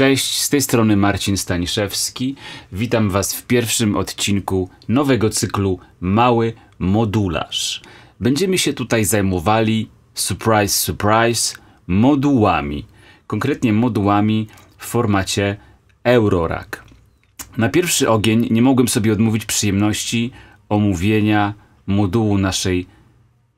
Cześć, z tej strony Marcin Staniszewski. Witam Was w pierwszym odcinku nowego cyklu Mały Modularz. Będziemy się tutaj zajmowali, surprise, surprise, modułami. Konkretnie modułami w formacie Eurorack. Na pierwszy ogień nie mogłem sobie odmówić przyjemności omówienia modułu naszej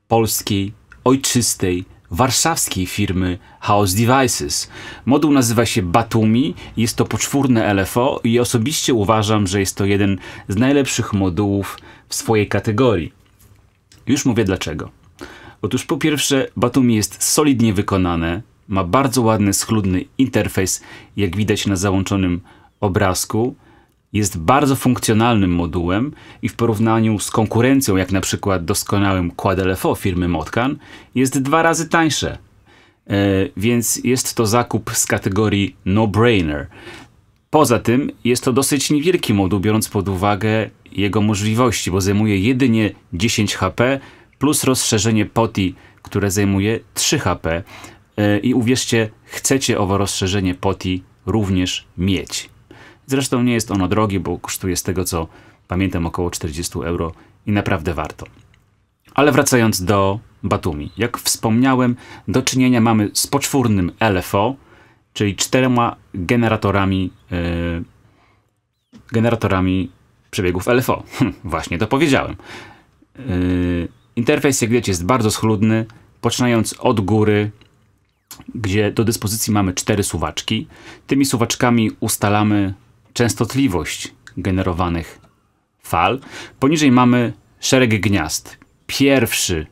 polskiej, ojczystej, warszawskiej firmy House Devices. Moduł nazywa się Batumi, jest to poczwórne LFO i osobiście uważam, że jest to jeden z najlepszych modułów w swojej kategorii. Już mówię dlaczego. Otóż po pierwsze Batumi jest solidnie wykonane, ma bardzo ładny, schludny interfejs, jak widać na załączonym obrazku. Jest bardzo funkcjonalnym modułem i w porównaniu z konkurencją, jak na przykład doskonałym Quad LFO firmy Motcan, jest dwa razy tańsze. E, więc jest to zakup z kategorii no-brainer. Poza tym jest to dosyć niewielki moduł, biorąc pod uwagę jego możliwości, bo zajmuje jedynie 10 HP plus rozszerzenie POTI, które zajmuje 3 HP. E, I uwierzcie, chcecie owo rozszerzenie POTI również mieć. Zresztą nie jest ono drogie, bo kosztuje z tego co pamiętam około 40 euro i naprawdę warto. Ale wracając do Batumi. Jak wspomniałem, do czynienia mamy z poczwórnym LFO, czyli czterema generatorami, yy, generatorami przebiegów LFO. Hm, właśnie to powiedziałem. Yy, interfejs, jak wiecie, jest bardzo schludny. Poczynając od góry, gdzie do dyspozycji mamy cztery suwaczki. Tymi suwaczkami ustalamy częstotliwość generowanych fal. Poniżej mamy szereg gniazd. Pierwszy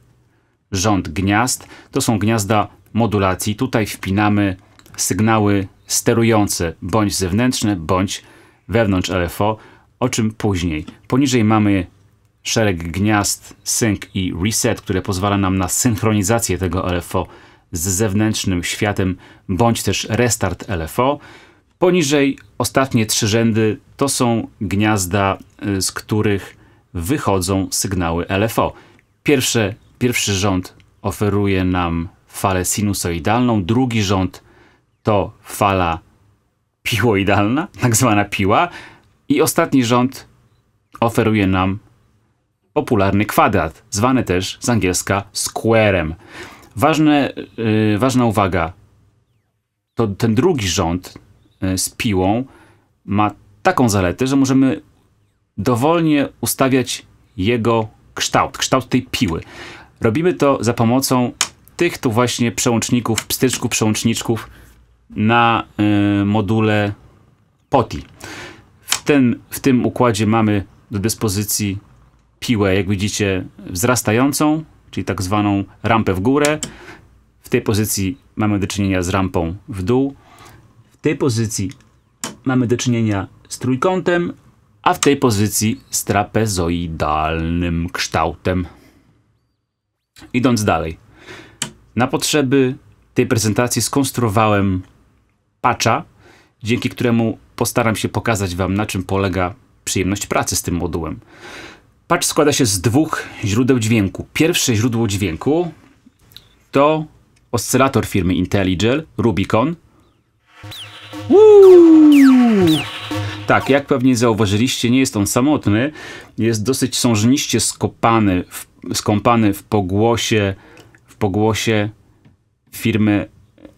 rząd gniazd to są gniazda modulacji. Tutaj wpinamy sygnały sterujące, bądź zewnętrzne, bądź wewnątrz LFO, o czym później. Poniżej mamy szereg gniazd sync i reset, które pozwala nam na synchronizację tego LFO z zewnętrznym światem, bądź też restart LFO. Poniżej ostatnie trzy rzędy to są gniazda, y, z których wychodzą sygnały LFO. Pierwsze, pierwszy rząd oferuje nam falę sinusoidalną, drugi rząd to fala piłoidalna, tak zwana piła i ostatni rząd oferuje nam popularny kwadrat, zwany też z angielska squarem. Ważne, yy, ważna uwaga, to ten drugi rząd z piłą ma taką zaletę, że możemy dowolnie ustawiać jego kształt, kształt tej piły. Robimy to za pomocą tych tu właśnie przełączników, pstryczków, przełączniczków na y, module POTI. W, ten, w tym układzie mamy do dyspozycji piłę, jak widzicie, wzrastającą, czyli tak zwaną rampę w górę. W tej pozycji mamy do czynienia z rampą w dół tej pozycji mamy do czynienia z trójkątem, a w tej pozycji z trapezoidalnym kształtem. Idąc dalej. Na potrzeby tej prezentacji skonstruowałem patcha, dzięki któremu postaram się pokazać Wam, na czym polega przyjemność pracy z tym modułem. Patch składa się z dwóch źródeł dźwięku. Pierwsze źródło dźwięku to oscylator firmy Intelligel Rubicon, Uuu. Tak, jak pewnie zauważyliście, nie jest on samotny. Jest dosyć sążniście skopany, w, skąpany w pogłosie, w pogłosie firmy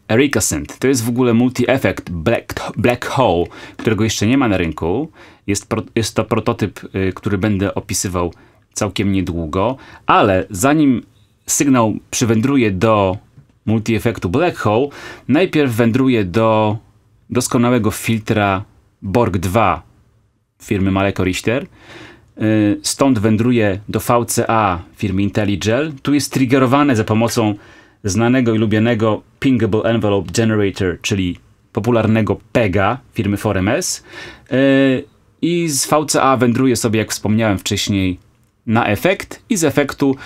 Erika Synth. To jest w ogóle multi-effect Black, Black Hole, którego jeszcze nie ma na rynku. Jest, pro, jest to prototyp, y, który będę opisywał całkiem niedługo, ale zanim sygnał przywędruje do multi-effectu Black Hole, najpierw wędruje do doskonałego filtra Borg 2 firmy Maleko Richter. Y, stąd wędruje do VCA firmy IntelliGel. Tu jest triggerowane za pomocą znanego i lubianego Pingable Envelope Generator, czyli popularnego PEGA firmy 4MS. Y, I z VCA wędruje sobie, jak wspomniałem wcześniej, na efekt i z efektu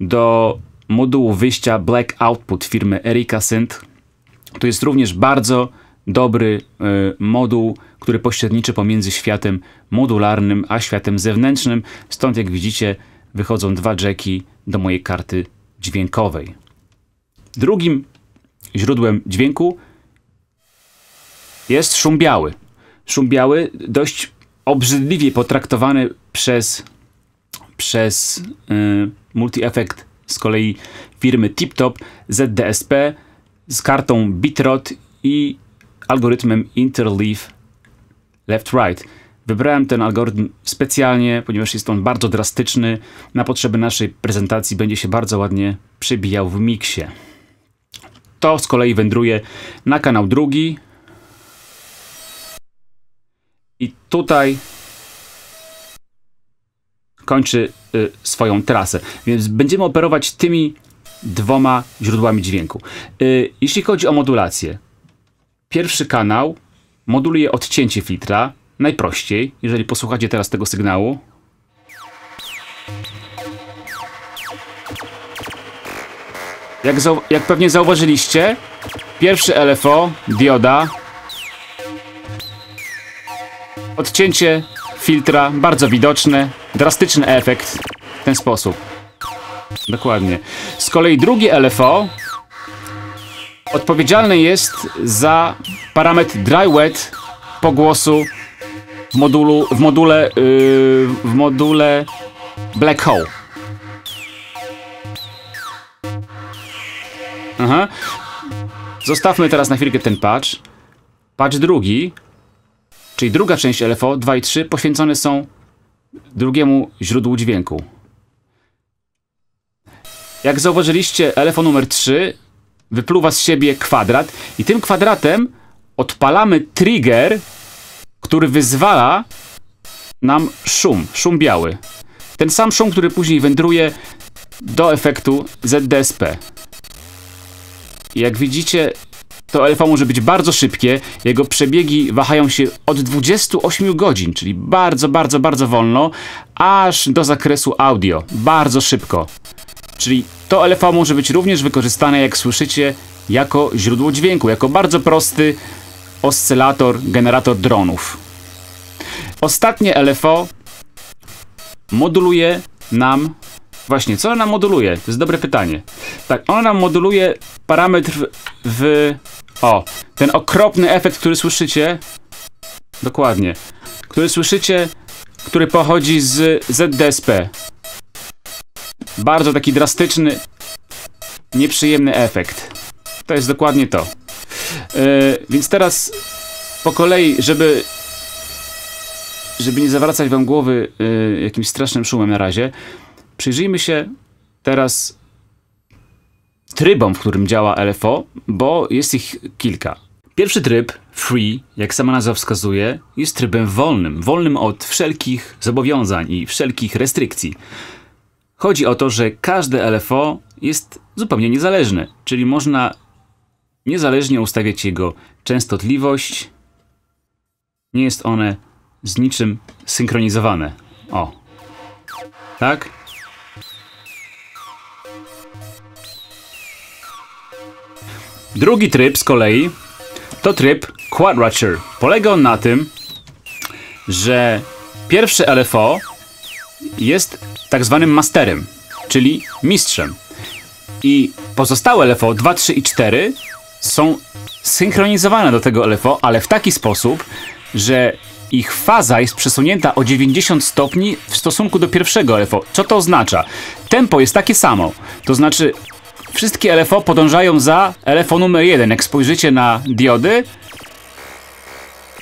do modułu wyjścia Black Output firmy Erika Synth. To jest również bardzo dobry y, moduł, który pośredniczy pomiędzy światem modularnym a światem zewnętrznym. Stąd jak widzicie wychodzą dwa jacki do mojej karty dźwiękowej. Drugim źródłem dźwięku jest szum biały. Szum biały dość obrzydliwie potraktowany przez, przez yy, multi-effect z kolei firmy TipTop ZDSP z kartą Bitrot i algorytmem Interleaf Left-Right. Wybrałem ten algorytm specjalnie, ponieważ jest on bardzo drastyczny. Na potrzeby naszej prezentacji będzie się bardzo ładnie przebijał w miksie. To z kolei wędruje na kanał drugi. I tutaj kończy y, swoją trasę. Więc będziemy operować tymi dwoma źródłami dźwięku. Y, jeśli chodzi o modulację, pierwszy kanał moduluje odcięcie filtra, najprościej, jeżeli posłuchacie teraz tego sygnału. Jak, jak pewnie zauważyliście, pierwszy LFO, dioda, odcięcie filtra, bardzo widoczne, drastyczny efekt w ten sposób. Dokładnie. Z kolei drugi LFO odpowiedzialny jest za parametr dry wet pogłosu w modulu, w module, yy, w module black hole. Aha. Zostawmy teraz na chwilkę ten patch. Patch drugi, czyli druga część LFO 2 i 3 poświęcone są drugiemu źródłu dźwięku. Jak zauważyliście, LFO numer 3 wypluwa z siebie kwadrat i tym kwadratem odpalamy trigger, który wyzwala nam szum, szum biały. Ten sam szum, który później wędruje do efektu ZDSP. Jak widzicie, to LV może być bardzo szybkie. Jego przebiegi wahają się od 28 godzin, czyli bardzo, bardzo, bardzo wolno, aż do zakresu audio. Bardzo szybko. Czyli to LV może być również wykorzystane, jak słyszycie, jako źródło dźwięku, jako bardzo prosty oscylator, generator dronów. Ostatnie LFO moduluje nam Właśnie, co ona nam moduluje? To jest dobre pytanie. Tak, ona nam moduluje parametr w, w... O, ten okropny efekt, który słyszycie. Dokładnie. Który słyszycie, który pochodzi z ZDSP. Bardzo taki drastyczny, nieprzyjemny efekt. To jest dokładnie to. Yy, więc teraz po kolei, żeby żeby nie zawracać wam głowy yy, jakimś strasznym szumem na razie, przyjrzyjmy się teraz trybom, w którym działa LFO, bo jest ich kilka. Pierwszy tryb, free, jak sama nazwa wskazuje, jest trybem wolnym, wolnym od wszelkich zobowiązań i wszelkich restrykcji. Chodzi o to, że każde LFO jest zupełnie niezależne, czyli można niezależnie ustawiać jego częstotliwość. Nie jest one z niczym synchronizowane. O. Tak? Drugi tryb z kolei to tryb Quadrature. Polega on na tym, że pierwszy LFO jest tak zwanym masterem, czyli mistrzem. I pozostałe LFO 2, 3 i 4 są synchronizowane do tego LFO, ale w taki sposób, że ich faza jest przesunięta o 90 stopni w stosunku do pierwszego LFO. Co to oznacza? Tempo jest takie samo. To znaczy wszystkie LFO podążają za LFO numer 1. Jak spojrzycie na diody,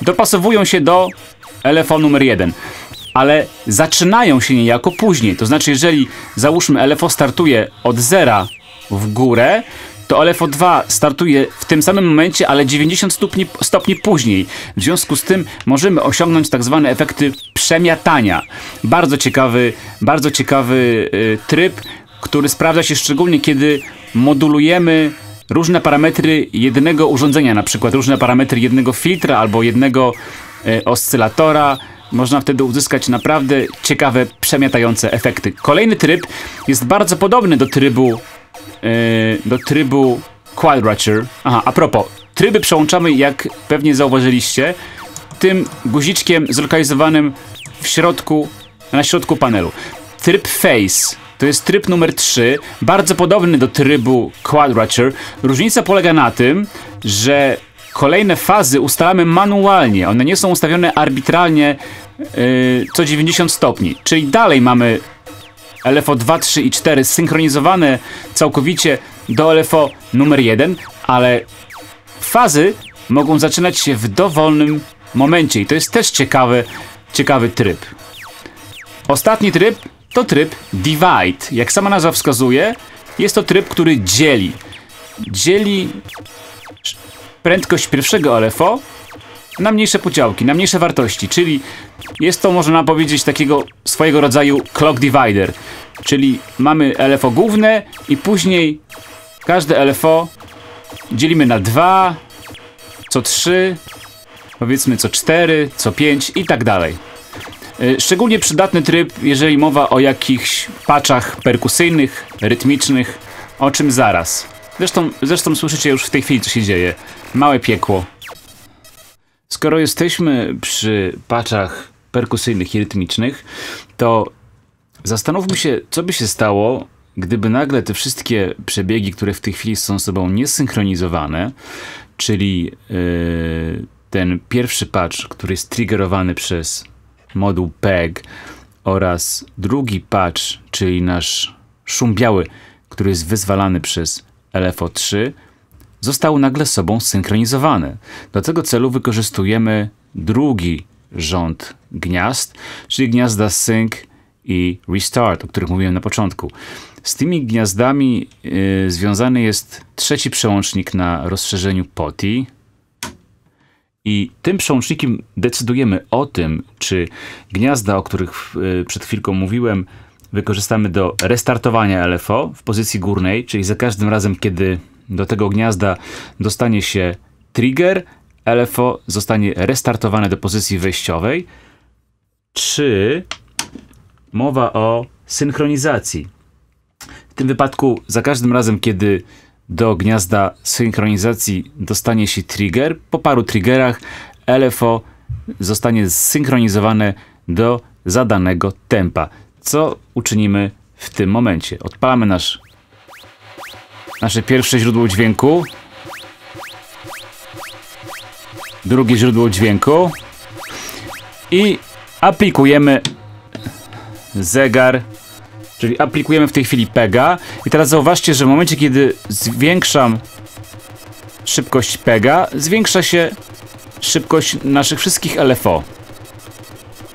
dopasowują się do LFO numer 1 ale zaczynają się niejako później. To znaczy, jeżeli załóżmy LFO startuje od zera w górę, to LFO 2 startuje w tym samym momencie, ale 90 stopni, stopni później. W związku z tym możemy osiągnąć tak zwane efekty przemiatania. Bardzo ciekawy, bardzo ciekawy y, tryb, który sprawdza się szczególnie kiedy modulujemy różne parametry jednego urządzenia, na przykład różne parametry jednego filtra albo jednego y, oscylatora, można wtedy uzyskać naprawdę ciekawe, przemiatające efekty. Kolejny tryb jest bardzo podobny do trybu yy, do trybu Quadrature. Aha, a propos, tryby przełączamy, jak pewnie zauważyliście, tym guziczkiem zlokalizowanym w środku, na środku panelu. Tryb Face to jest tryb numer 3, bardzo podobny do trybu Quadrature. Różnica polega na tym, że kolejne fazy ustalamy manualnie. One nie są ustawione arbitralnie yy, co 90 stopni. Czyli dalej mamy LFO 2, 3 i 4 synchronizowane całkowicie do LFO numer 1, ale fazy mogą zaczynać się w dowolnym momencie i to jest też ciekawy, ciekawy tryb. Ostatni tryb to tryb Divide. Jak sama nazwa wskazuje, jest to tryb, który dzieli. Dzieli prędkość pierwszego LFO na mniejsze podziałki, na mniejsze wartości, czyli jest to, można powiedzieć, takiego swojego rodzaju clock divider, czyli mamy LFO główne i później każde LFO dzielimy na dwa, co trzy, powiedzmy co cztery, co pięć i tak dalej. Y, szczególnie przydatny tryb, jeżeli mowa o jakichś paczach perkusyjnych, rytmicznych, o czym zaraz. Zresztą, zresztą słyszycie już w tej chwili, co się dzieje. Małe piekło. Skoro jesteśmy przy paczach perkusyjnych i rytmicznych, to zastanówmy się, co by się stało, gdyby nagle te wszystkie przebiegi, które w tej chwili są sobą niesynchronizowane, czyli yy, ten pierwszy patch, który jest triggerowany przez moduł PEG oraz drugi patch, czyli nasz szum biały, który jest wyzwalany przez LFO3, zostały nagle sobą synchronizowane. Do tego celu wykorzystujemy drugi rząd gniazd, czyli gniazda sync i restart, o których mówiłem na początku. Z tymi gniazdami yy, związany jest trzeci przełącznik na rozszerzeniu POTI, i tym przełącznikiem decydujemy o tym, czy gniazda, o których y, przed chwilką mówiłem, wykorzystamy do restartowania LFO w pozycji górnej, czyli za każdym razem, kiedy do tego gniazda dostanie się trigger, LFO zostanie restartowane do pozycji wejściowej, czy mowa o synchronizacji. W tym wypadku za każdym razem, kiedy do gniazda synchronizacji dostanie się trigger. Po paru triggerach LFO zostanie zsynchronizowane do zadanego tempa. Co uczynimy w tym momencie? Odpalamy nasz, nasze pierwsze źródło dźwięku. Drugie źródło dźwięku. I aplikujemy zegar Czyli aplikujemy w tej chwili PEGA. I teraz zauważcie, że w momencie, kiedy zwiększam szybkość PEGA, zwiększa się szybkość naszych wszystkich LFO.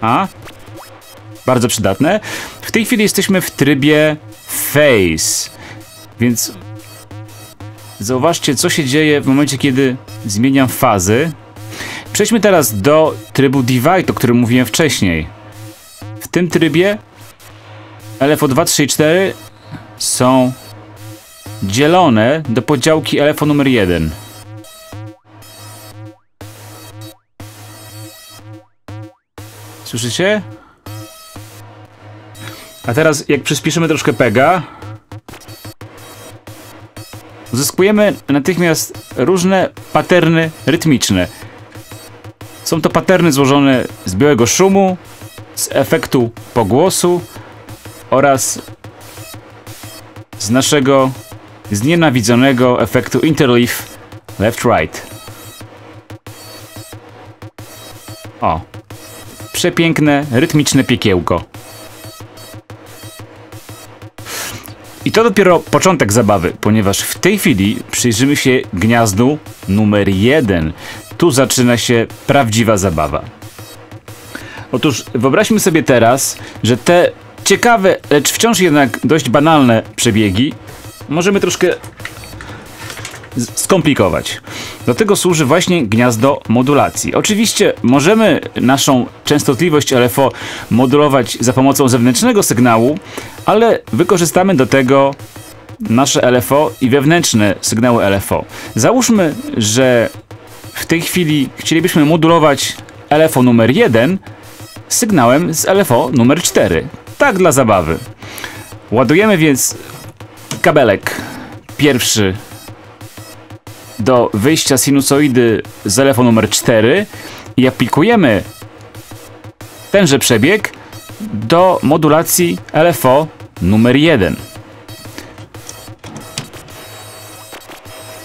A? Bardzo przydatne. W tej chwili jesteśmy w trybie Phase. Więc zauważcie, co się dzieje w momencie, kiedy zmieniam fazy. Przejdźmy teraz do trybu Divide, o którym mówiłem wcześniej. W tym trybie LFO 2, 3 i 4 są dzielone do podziałki LFO numer 1. Słyszycie? A teraz jak przyspieszymy troszkę pega uzyskujemy natychmiast różne paterny rytmiczne. Są to paterny złożone z białego szumu, z efektu pogłosu, oraz z naszego znienawidzonego efektu interleaf left-right. O, przepiękne, rytmiczne piekiełko. I to dopiero początek zabawy, ponieważ w tej chwili przyjrzymy się gniazdu numer jeden. Tu zaczyna się prawdziwa zabawa. Otóż wyobraźmy sobie teraz, że te ciekawe, lecz wciąż jednak dość banalne przebiegi możemy troszkę skomplikować. Do tego służy właśnie gniazdo modulacji. Oczywiście możemy naszą częstotliwość LFO modulować za pomocą zewnętrznego sygnału, ale wykorzystamy do tego nasze LFO i wewnętrzne sygnały LFO. Załóżmy, że w tej chwili chcielibyśmy modulować LFO numer 1 sygnałem z LFO numer 4 tak dla zabawy. Ładujemy więc kabelek pierwszy do wyjścia sinusoidy z LFO numer 4 i aplikujemy tenże przebieg do modulacji LFO numer 1.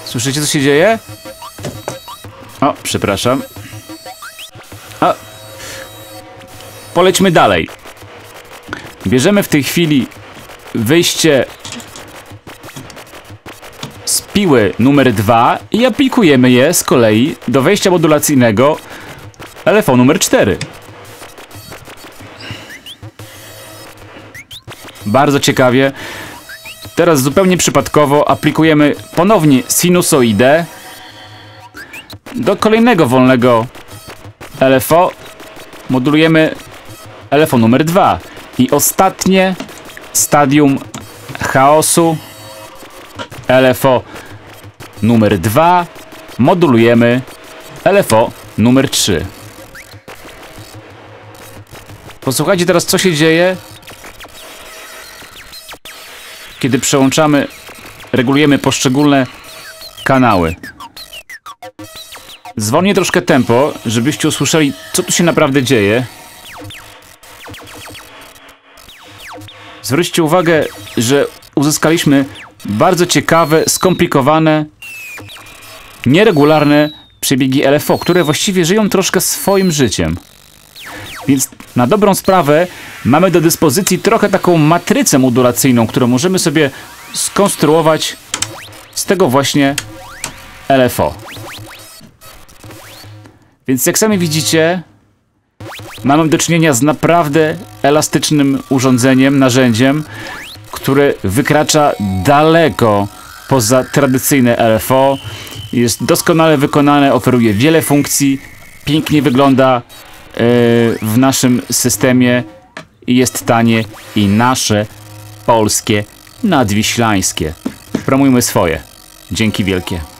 Słyszycie co się dzieje? O, przepraszam. Polećmy dalej. Bierzemy w tej chwili wyjście piły numer 2 i aplikujemy je z kolei do wejścia modulacyjnego LFO numer 4. Bardzo ciekawie. Teraz zupełnie przypadkowo aplikujemy ponownie sinusoidę do kolejnego wolnego LFO. Modulujemy LFO numer 2. I ostatnie stadium chaosu LFO numer 2 modulujemy LFO numer 3. Posłuchajcie teraz, co się dzieje, kiedy przełączamy, regulujemy poszczególne kanały. Zwolnię troszkę tempo, żebyście usłyszeli, co tu się naprawdę dzieje. Zwróćcie uwagę, że uzyskaliśmy bardzo ciekawe, skomplikowane, nieregularne przebiegi LFO, które właściwie żyją troszkę swoim życiem. Więc na dobrą sprawę mamy do dyspozycji trochę taką matrycę modulacyjną, którą możemy sobie skonstruować z tego właśnie LFO. Więc jak sami widzicie, mamy do czynienia z naprawdę elastycznym urządzeniem, narzędziem, które wykracza daleko poza tradycyjne LFO. Jest doskonale wykonane, oferuje wiele funkcji, pięknie wygląda yy, w naszym systemie i jest tanie i nasze, polskie, nadwiślańskie. Promujmy swoje. Dzięki wielkie.